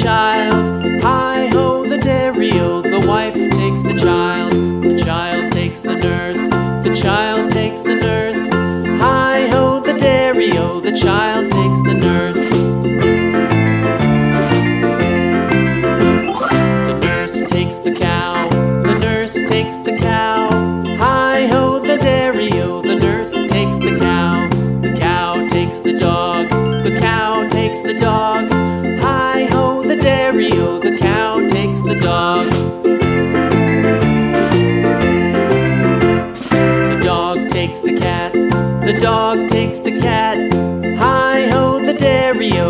child. Hi ho, the dairy o, the wife takes the child. The child takes the nurse, the child takes the nurse. Hi ho, the dairy o, the child takes the nurse. The nurse takes the cow, the nurse takes the cow. Hi ho, the dairy o, the nurse takes the cow. The cow takes the dog, the cow takes the dog. Hi oh, ho, the cow takes the dog. The dog takes the cat, the dog takes the cat. Hi ho, the dairy o, the